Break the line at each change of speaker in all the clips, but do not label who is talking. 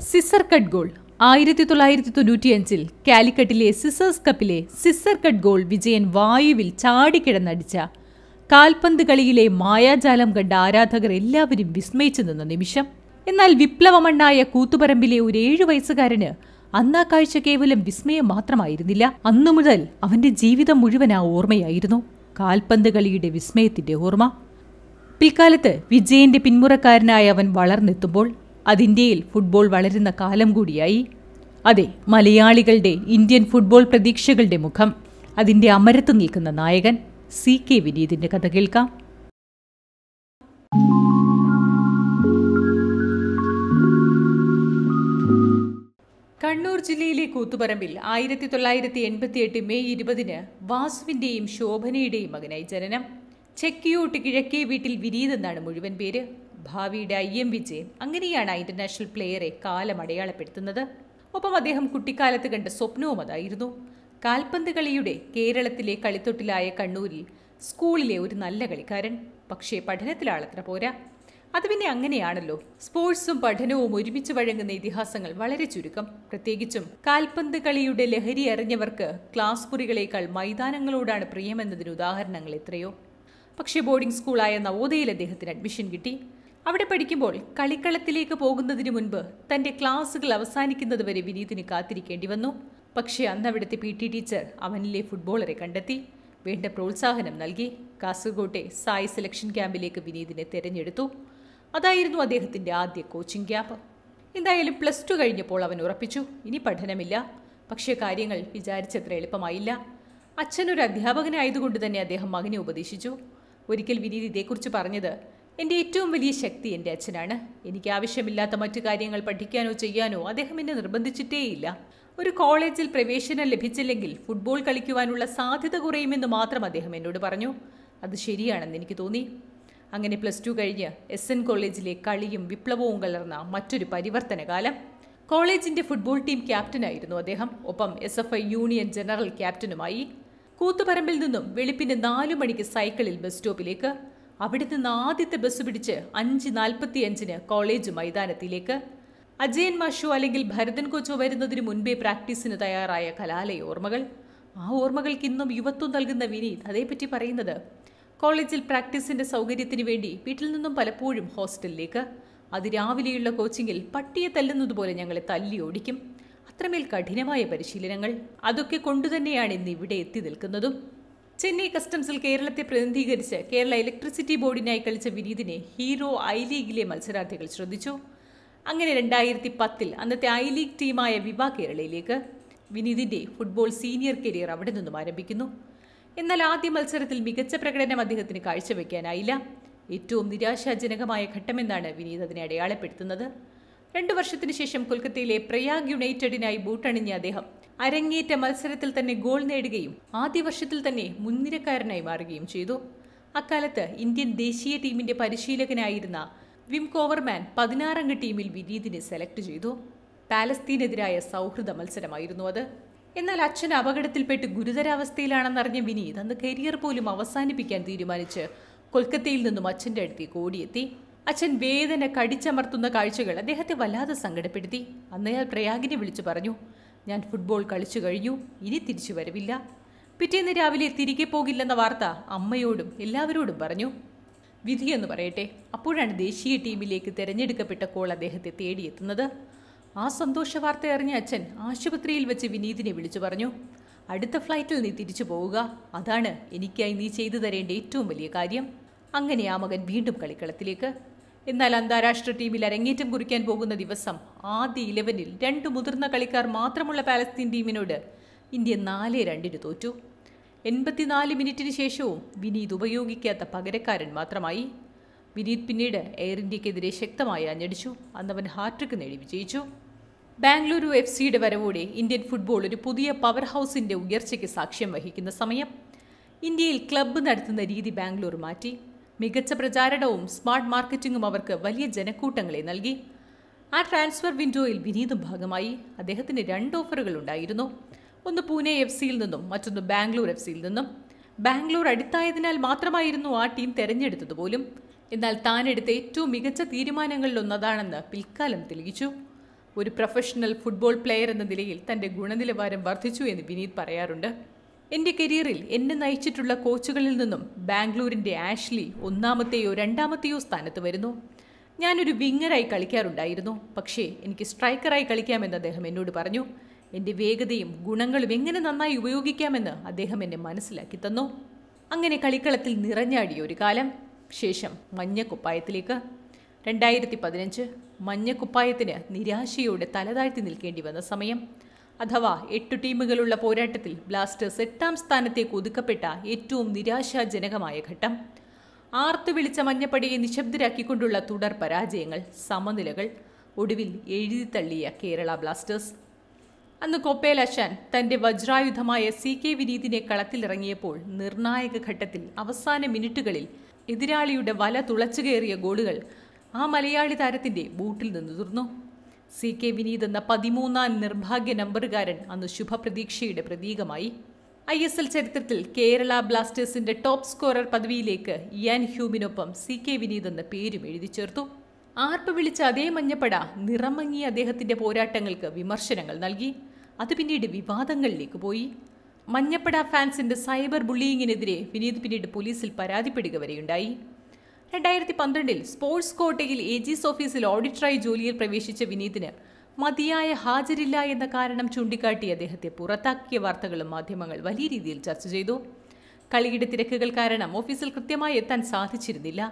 Scissor cut goal ആയിരത്തി തൊള്ളായിരത്തി തൊണ്ണൂറ്റിയഞ്ചിൽ കാലിക്കട്ടിലെ സിസേഴ്സ് കപ്പിലെ സിസർ കട്ട് ഗോൾ വിജയൻ വായുവിൽ ചാടിക്കിടന്നടിച്ച കാൽപന്ത് കളിയിലെ മായാജാലം കണ്ട ആരാധകർ എല്ലാവരും വിസ്മയിച്ചു നിന്ന നിമിഷം. എന്നാൽ വിപ്ലവമണ്ണായ കൂത്തുപറമ്പിലെ ഒരു ഏഴു വയസ്സുകാരന് അന്നാ കാഴ്ച കേവലം വിസ്മയം മാത്രമായിരുന്നില്ല. അന്നു മുതൽ അവന്റെ ജീവിതം മുഴുവൻ ആ ഓർമ്മയായിരുന്നു. കാൽപന്ത് കളിയുടെ വിസ്മയത്തിന്റെ ഓർമ്മ. പിൽക്കാലത്ത് വിജയന്റെ പിന്മുറക്കാരനായ അവൻ വളർന്നെത്തുമ്പോൾ അത് ഇന്ത്യയിൽ ഫുട്ബോൾ വളരുന്ന കാലം കൂടിയായി. അതെ മലയാളികളുടെ ഇന്ത്യൻ ഫുട്ബോൾ പ്രതീക്ഷകളുടെ മുഖം. അതിന്റെ അമരത്ത് നിൽക്കുന്ന നായകൻ സി കെ വിനീതിന്റെ കഥ കേൾക്കാം. കണ്ണൂർ ജില്ലയിലെ കൂത്തുപറമ്പിൽ ആയിരത്തി തൊള്ളായിരത്തി എൺപത്തിയെട്ട് മെയ് ഇരുപതിന് വാസുവിന്റെയും ശോഭനയുടെയും മകനായി ജനനം. ചെക്കിയോട്ട് കിഴക്കേ വീട്ടിൽ വിനീത് എന്നാണ് മുഴുവൻ പേര്. ഭാവിയുടെ ഐ എം വിജയൻ അങ്ങനെയാണ് ഇന്റർനാഷണൽ പ്ലെയറെ കാലം അടയാളപ്പെടുത്തുന്നത്. ഒപ്പം അദ്ദേഹം കുട്ടിക്കാലത്ത് കണ്ട സ്വപ്നവും അതായിരുന്നു. കാൽപന്ത് കളിയുടെ കേരളത്തിലെ കളിത്തൊട്ടിലായ കണ്ണൂരിൽ സ്കൂളിലെ ഒരു നല്ല കളിക്കാരൻ. പക്ഷേ പഠനത്തിലാളത്ര പോരാ. അത് പിന്നെ അങ്ങനെയാണല്ലോ. സ്പോർട്സും പഠനവും ഒരുമിച്ച് വഴങ്ങുന്ന ഇതിഹാസങ്ങൾ വളരെ ചുരുക്കം. പ്രത്യേകിച്ചും കാൽപന്ത് കളിയുടെ ലഹരി അറിഞ്ഞവർക്ക് ക്ലാസ് മുറികളേക്കാൾ മൈതാനങ്ങളോടാണ് പ്രിയമെന്നതിന് ഉദാഹരണങ്ങൾ എത്രയോ. പക്ഷേ ബോർഡിംഗ് സ്കൂളായ നവോദയയിൽ അദ്ദേഹത്തിന് അഡ്മിഷൻ കിട്ടി. അവിടെ പഠിക്കുമ്പോൾ കളിക്കളത്തിലേക്ക് പോകുന്നതിന് മുൻപ് തന്റെ ക്ലാസ്സുകൾ അവസാനിക്കുന്നത് വരെ വിനീതിന് കാത്തിരിക്കേണ്ടി വന്നു. പക്ഷേ അന്ന് അവിടുത്തെ പി ടി ടീച്ചർ അവനിലെ ഫുട്ബോളറെ കണ്ടെത്തി. വേണ്ട പ്രോത്സാഹനം നൽകി. കാസർഗോട്ടെ സായി സെലക്ഷൻ ക്യാമ്പിലേക്ക് വിനീതിനെ തെരഞ്ഞെടുത്തു. അതായിരുന്നു അദ്ദേഹത്തിന്റെ ആദ്യ കോച്ചിംഗ് ക്യാമ്പ്. എന്തായാലും പ്ലസ് ടു കഴിഞ്ഞപ്പോൾ അവൻ ഉറപ്പിച്ചു. ഇനി പഠനമില്ല. പക്ഷേ കാര്യങ്ങൾ വിചാരിച്ചത്ര എളുപ്പമായില്ല. അച്ഛനൊരു അധ്യാപകനായതുകൊണ്ട് തന്നെ അദ്ദേഹം മകനെ ഉപദേശിച്ചു. ഒരിക്കൽ വിനീത് ഇതേക്കുറിച്ച് പറഞ്ഞത് എന്റെ ഏറ്റവും വലിയ ശക്തി എന്റെ അച്ഛനാണ്. എനിക്ക് ആവശ്യമില്ലാത്ത മറ്റു കാര്യങ്ങൾ പഠിക്കാനോ ചെയ്യാനോ അദ്ദേഹം എന്നെ നിർബന്ധിച്ചിട്ടേയില്ല. ഒരു കോളേജിൽ പ്രവേശനം ലഭിച്ചില്ലെങ്കിൽ ഫുട്ബോൾ കളിക്കുവാനുള്ള സാധ്യത കുറയുമെന്ന് മാത്രം അദ്ദേഹം എന്നോട് പറഞ്ഞു. അത് ശരിയാണെന്ന് എനിക്ക് തോന്നി. അങ്ങനെ പ്ലസ് ടു കഴിഞ്ഞ് എസ് എൻ കോളേജിലെ കളിയും വിപ്ലവവും കലർന്ന മറ്റൊരു പരിവർത്തന കാലം കോളേജിന്റെ ഫുട്ബോൾ ടീം ക്യാപ്റ്റനായിരുന്നു അദ്ദേഹം. ഒപ്പം S F I union general ക്യാപ്റ്റനുമായി. കൂത്തുപറമ്പിൽ നിന്നും വെളുപ്പിന് നാലു മണിക്ക് സൈക്കിളിൽ ബസ് സ്റ്റോപ്പിലേക്ക് അവിടെ നിന്ന് ആദ്യത്തെ ബസ് പിടിച്ച് അഞ്ച് നാൽപ്പത്തി അഞ്ചിന് കോളേജ് മൈതാനത്തിലേക്ക്. അജയൻ മാഷോ അല്ലെങ്കിൽ ഭരതൻ കോച്ചോ വരുന്നതിന് മുൻപേ പ്രാക്ടീസിന് തയ്യാറായ കലാലയ ഓർമ്മകൾ. ആ ഓർമ്മകൾക്ക് ഇന്നും യുവത്വം നൽകുന്ന വിനീത് അതേപ്പറ്റി പറയുന്നത്. കോളേജിൽ പ്രാക്ടീസിന്റെ സൗകര്യത്തിന് വേണ്ടി വീട്ടിൽ നിന്നും പലപ്പോഴും ഹോസ്റ്റലിലേക്ക്. അതിരാവിലെയുള്ള കോച്ചിങ്ങിൽ പട്ടിയെ തല്ലുന്നതുപോലെ ഞങ്ങളെ തല്ലി ഓടിക്കും. അത്രമേൽ കഠിനമായ പരിശീലനങ്ങൾ. അതൊക്കെ കൊണ്ടുതന്നെയാണ് ഇന്ന് ഇവിടെ എത്തി നിൽക്കുന്നതും. ചെന്നൈ കസ്റ്റംസിൽ കേരളത്തെ പ്രതിനിധീകരിച്ച് കേരള ഇലക്ട്രിസിറ്റി ബോർഡിനായി കളിച്ച വിനീതിനെ ഹീറോ ഐ ലീഗിലെ മത്സരാർത്ഥികൾ ശ്രദ്ധിച്ചു. അങ്ങനെ രണ്ടായിരത്തി പത്തിൽ അന്നത്തെ ഐ ലീഗ് ടീമായ വിവ കേരളയിലേക്ക് വിനീതിന്റെ ഫുട്ബോൾ സീനിയർ കരിയർ അവിടെ നിന്നും ആരംഭിക്കുന്നു. എന്നാൽ ആദ്യ മത്സരത്തിൽ മികച്ച പ്രകടനം അദ്ദേഹത്തിന് കാഴ്ചവെക്കാനായില്ല. ഏറ്റവും നിരാശാജനകമായ ഘട്ടമെന്നാണ് വിനീത് അതിനെ അടയാളപ്പെടുത്തുന്നത്. രണ്ടു വർഷത്തിനു ശേഷം കൊൽക്കത്തയിലെ പ്രയാഗ് യുണൈറ്റഡിനായി ബൂട്ടണിഞ്ഞ അദ്ദേഹം അരങ്ങേറ്റ മത്സരത്തിൽ തന്നെ ഗോൾ നേടുകയും ആദ്യ വർഷത്തിൽ തന്നെ മുൻനിരക്കാരനായി മാറുകയും ചെയ്തു. അക്കാലത്ത് ഇന്ത്യൻ ദേശീയ ടീമിന്റെ പരിശീലകനായിരുന്ന വിം കോവർമാൻ പതിനാറംഗ ടീമിൽ വിനീതിനെ സെലക്ട് ചെയ്തു. പാലസ്തീനെതിരായ സൗഹൃദ മത്സരമായിരുന്നു അത്. എന്നാൽ അച്ഛൻ അപകടത്തിൽപ്പെട്ട് ഗുരുതരാവസ്ഥയിലാണെന്നറിഞ്ഞ വിനീത് അന്ന് കരിയർ പോലും അവസാനിപ്പിക്കാൻ തീരുമാനിച്ച് കൊൽക്കത്തയിൽ നിന്നും അച്ഛന്റെ അടുത്തേക്ക് ഓടിയെത്തി. അച്ഛൻ വേദന കടിച്ചമർത്തുന്ന കാഴ്ചകൾ അദ്ദേഹത്തെ വല്ലാതെ സങ്കടപ്പെടുത്തി. അന്നയാൾ പ്രയാഗിനെ വിളിച്ചു പറഞ്ഞു ഞാൻ ഫുട്ബോൾ കളിച്ചു കഴിഞ്ഞു. ഇനി തിരിച്ചു വരവില്ല. പിറ്റേന്ന് രാവിലെ തിരികെ പോകില്ലെന്ന വാർത്ത അമ്മയോടും എല്ലാവരോടും പറഞ്ഞു. വിധിയെന്ന് പറയട്ടെ അപ്പോഴാണ് ദേശീയ ടീമിലേക്ക് തിരഞ്ഞെടുക്കപ്പെട്ട കോൾ അദ്ദേഹത്തെ തേടിയെത്തുന്നത്. ആ സന്തോഷ വാർത്ത അറിഞ്ഞ അച്ഛൻ ആശുപത്രിയിൽ വെച്ച് വിനീതിനെ വിളിച്ചു പറഞ്ഞു. അടുത്ത ഫ്ലൈറ്റിൽ നീ തിരിച്ചു പോവുക. അതാണ് എനിക്കായി നീ ചെയ്തു തരേണ്ട ഏറ്റവും വലിയ കാര്യം. അങ്ങനെ ആ മകൻ വീണ്ടും കളിക്കളത്തിലേക്ക്. എന്നാൽ അന്താരാഷ്ട്ര ടീമിൽ അരങ്ങേറ്റം കുറിക്കാൻ പോകുന്ന ദിവസം ആദ്യ ഇലവനിൽ രണ്ട് മുതിർന്ന കളിക്കാർ മാത്രമുള്ള പാലസ്തീൻ ടീമിനോട് ഇന്ത്യ നാല് രണ്ടിന് തോറ്റു. എൺപത്തിനാല് മിനിറ്റിന് ശേഷവും വിനീത് ഉപയോഗിക്കാത്ത പകരക്കാരൻ മാത്രമായി. വിനീത് പിന്നീട് എയർ ഇന്ത്യക്കെതിരെ ശക്തമായി അഞ്ഞടിച്ചു. അന്നവൻ ഹാട്രിക്ക് നേടി വിജയിച്ചു. ബാംഗ്ലൂരു എഫ് സിയുടെ വരവോടെ ഇന്ത്യൻ ഫുട്ബോൾ ഒരു പുതിയ പവർ ഹൗസിന്റെ ഉയർച്ചയ്ക്ക് സാക്ഷ്യം വഹിക്കുന്ന സമയം. ഇന്ത്യയിൽ ക്ലബ്ബ് നടത്തുന്ന രീതി ബാംഗ്ലൂർ മാറ്റി. മികച്ച പ്രചാരണവും സ്മാർട്ട് മാർക്കറ്റിംഗും അവർക്ക് വലിയ ജനക്കൂട്ടങ്ങളെ നൽകി. ആ ട്രാൻസ്ഫർ വിൻഡോയിൽ വിനീതും ഭാഗമായി അദ്ദേഹത്തിന് രണ്ട് ഓഫറുകൾ ഉണ്ടായിരുന്നു. ഒന്ന് പൂനെ എഫ് സിയിൽ നിന്നും മറ്റൊന്ന് ബാംഗ്ലൂർ എഫ് സിയിൽ നിന്നും. ബാംഗ്ലൂർ അടുത്തായതിനാൽ മാത്രമായിരുന്നു ആ ടീം തെരഞ്ഞെടുത്തത് പോലും. എന്നാൽ താൻ എടുത്ത ഏറ്റവും മികച്ച തീരുമാനങ്ങളിലൊന്നതാണെന്ന് പിൽക്കാലം തെളിയിച്ചു. ഒരു പ്രൊഫഷണൽ ഫുട്ബോൾ പ്ലെയർ എന്ന നിലയിൽ തന്റെ ഗുണനിലവാരം വർദ്ധിച്ചു എന്ന് വിനീത് പറയാറുണ്ട്. എന്റെ കരിയറിൽ എന്നെ നയിച്ചിട്ടുള്ള കോച്ചുകളിൽ നിന്നും ബാംഗ്ലൂരിന്റെ ആഷ്ലി ഒന്നാമത്തെയോ രണ്ടാമത്തെയോ സ്ഥാനത്ത് വരുന്നു. ഞാനൊരു വിങ്ങറായി കളിക്കാറുണ്ടായിരുന്നു. പക്ഷേ എനിക്ക് സ്ട്രൈക്കറായി കളിക്കാമെന്ന് അദ്ദേഹം എന്നോട് പറഞ്ഞു. എന്റെ വേഗതയും ഗുണങ്ങളും എങ്ങനെ നന്നായി ഉപയോഗിക്കാമെന്ന് അദ്ദേഹം എന്നെ മനസ്സിലാക്കി തന്നു. അങ്ങനെ കളിക്കളത്തിൽ നിറഞ്ഞാടിയ ഒരു കാലം. ശേഷം മഞ്ഞക്കുപ്പായത്തിലേക്ക്. രണ്ടായിരത്തി പതിനഞ്ച് മഞ്ഞക്കുപ്പായത്തിന് നിരാശയോടെ തലതാഴ്ത്തി നിൽക്കേണ്ടി വന്ന സമയം. അഥവാ എട്ട് ടീമുകളുള്ള പോരാട്ടത്തിൽ ബ്ലാസ്റ്റേഴ്സ് എട്ടാം സ്ഥാനത്തേക്ക് ഒതുക്കപ്പെട്ട ഏറ്റവും നിരാശാജനകമായ ഘട്ടം. ആർത്തു വിളിച്ച മഞ്ഞപ്പടിയെ നിശബ്ദരാക്കിക്കൊണ്ടുള്ള തുടർ പരാജയങ്ങൾ സമനിലകൾ ഒടുവിൽ എഴുതി തള്ളിയ കേരള ബ്ലാസ്റ്റേഴ്സ്. അന്ന് കൊപ്പേലശാൻ തന്റെ വജ്രായുധമായ സി കെ വിനീതിനെ കളത്തിലിറങ്ങിയപ്പോൾ നിർണായക ഘട്ടത്തിൽ അവസാന മിനിറ്റുകളിൽ എതിരാളിയുടെ വല തുളച്ചുകയറിയ ഗോളുകൾ ആ മലയാളി താരത്തിന്റെ ബൂട്ടിൽ നിന്ന് തുറന്നു. സി കെ വിനീത് എന്ന പതിമൂന്നാം നിർഭാഗ്യ നമ്പറുകാരൻ അന്ന് ശുഭപ്രതീക്ഷയുടെ പ്രതീകമായി. ഐ എസ് എൽ ചരിത്രത്തിൽ കേരള ബ്ലാസ്റ്റേഴ്സിന്റെ ടോപ്പ് സ്കോറർ പദവിയിലേക്ക് ഇയാൻ ഹ്യൂമിനൊപ്പം സി കെ വിനീത് എന്ന പേരും എഴുതി ചേർത്തു. ആർപ്പ് വിളിച്ച അതേ മഞ്ഞപ്പട നിറമങ്ങിയ അദ്ദേഹത്തിന്റെ പോരാട്ടങ്ങൾക്ക് വിമർശനങ്ങൾ നൽകി. അത് പിന്നീട് വിവാദങ്ങളിലേക്ക് പോയി. മഞ്ഞപ്പട ഫാൻസിന്റെ സൈബർ ബുള്ളിയിങ്ങിനെതിരെ വിനീത് പിന്നീട് പോലീസിൽ പരാതിപ്പെടുക വരെയുണ്ടായി. രണ്ടായിരത്തി പന്ത്രണ്ടിൽ സ്പോർട്സ് കോട്ടയിൽ ഏജീസ് ഓഫീസിൽ ഓഡിറ്ററായി ജോലിയിൽ പ്രവേശിച്ച വിനീതിന് മതിയായ ഹാജരില്ല എന്ന കാരണം ചൂണ്ടിക്കാട്ടി അദ്ദേഹത്തെ പുറത്താക്കിയ വാർത്തകളും മാധ്യമങ്ങൾ വലിയ രീതിയിൽ ചർച്ച ചെയ്തു. കളിയുടെ തിരക്കുകൾ കാരണം ഓഫീസിൽ കൃത്യമായി എത്താൻ സാധിച്ചിരുന്നില്ല.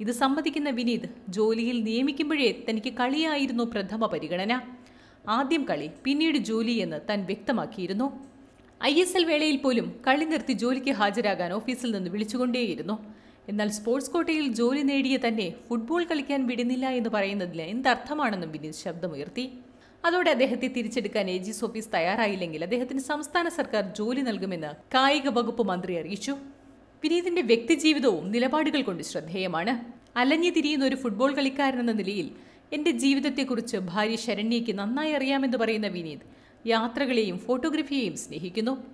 ഇത് സമ്മതിക്കുന്ന വിനീത് ജോലിയിൽ നിയമിക്കുമ്പോഴേ തനിക്ക് കളിയായിരുന്നു പ്രഥമ പരിഗണന. ആദ്യം കളി പിന്നീട് ജോലി എന്ന് താൻ വ്യക്തമാക്കിയിരുന്നു. ഐ എസ് എൽ വേളയിൽ പോലും കളി നിർത്തി ജോലിക്ക് ഹാജരാകാൻ ഓഫീസിൽ നിന്ന് വിളിച്ചുകൊണ്ടേയിരുന്നു. എന്നാൽ സ്പോർട്സ് കോട്ടയിൽ ജോലി നേടിയ തന്നെ ഫുട്ബോൾ കളിക്കാൻ വിടുന്നില്ല എന്ന് പറയുന്നതിൽ എന്തർത്ഥമാണെന്നും വിനീത് ശബ്ദമുയർത്തി. അതോടെ അദ്ദേഹത്തെ തിരിച്ചെടുക്കാൻ ഏജീസ് ഓഫീസ് തയ്യാറായില്ലെങ്കിൽ അദ്ദേഹത്തിന് സംസ്ഥാന സർക്കാർ ജോലി നൽകുമെന്ന് കായിക വകുപ്പ് മന്ത്രി അറിയിച്ചു. വിനീതിന്റെ വ്യക്തിജീവിതവും നിലപാടുകൾ കൊണ്ട് ശ്രദ്ധേയമാണ്. അലഞ്ഞു തിരിയുന്ന ഒരു ഫുട്ബോൾ കളിക്കാരൻ എന്ന നിലയിൽ എന്റെ ജീവിതത്തെക്കുറിച്ച് ഭാര്യ ശരണ്യയ്ക്ക് നന്നായി അറിയാമെന്ന് പറയുന്ന വിനീത് യാത്രകളെയും ഫോട്ടോഗ്രഫിയെയും സ്നേഹിക്കുന്നു.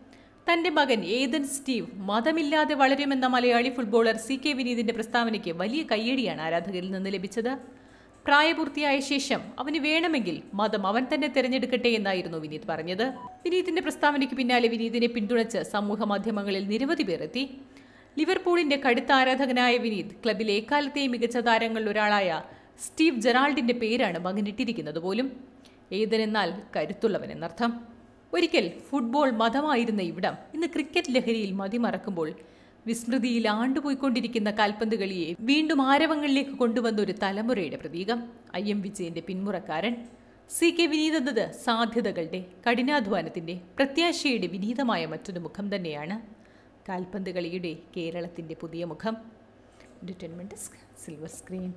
തന്റെ മകൻ ഏതൻ സ്റ്റീവ് മതമില്ലാതെ വളരുമെന്ന മലയാളി ഫുട്ബോളർ സി കെ വിനീതിന്റെ പ്രസ്താവനയ്ക്ക് വലിയ കയ്യടിയാണ് ആരാധകരിൽ നിന്ന് ലഭിച്ചത്. പ്രായപൂർത്തിയായ ശേഷം അവന് വേണമെങ്കിൽ മതം അവൻ തന്നെ തിരഞ്ഞെടുക്കട്ടെ എന്നായിരുന്നു വിനീത് പറഞ്ഞത്. വിനീതിന്റെ പ്രസ്താവനയ്ക്ക് പിന്നാലെ വിനീതിനെ പിന്തുണച്ച് സമൂഹ മാധ്യമങ്ങളിൽ നിരവധി പേർ എത്തി. ലിവർപൂളിന്റെ കടുത്ത ആരാധകനായ വിനീത് ക്ലബിലെ എക്കാലത്തെയും മികച്ച താരങ്ങളിൽ ഒരാളായ സ്റ്റീവ് ജെറാൾഡിന്റെ പേരാണ് മകനിട്ടിരിക്കുന്നത് പോലും. ഏതെന്നാൽ കരുത്തുള്ളവൻ എന്നർത്ഥം. ഒരിക്കൽ ഫുട്ബോൾ മതമായിരുന്ന ഇവിടം ഇന്ന് ക്രിക്കറ്റ് ലഹരിയിൽ മതിമറക്കുമ്പോൾ വിസ്മൃതിയിൽ ആണ്ടുപോയിക്കൊണ്ടിരിക്കുന്ന കാൽപന്ത് കളിയെ വീണ്ടും ആരവങ്ങളിലേക്ക് കൊണ്ടുവന്ന ഒരു തലമുറയുടെ പ്രതീകം. ഐ എം വിജയന്റെ പിന്മുറക്കാരൻ സി കെ വിനീത് എന്നത് സാധ്യതകളുടെ കഠിനാധ്വാനത്തിന്റെ പ്രത്യാശയുടെ വിനീതമായ മറ്റൊരു മുഖം തന്നെയാണ്. കാൽപന്ത് കളിയുടെ കേരളത്തിന്റെ പുതിയ മുഖം. Silver screen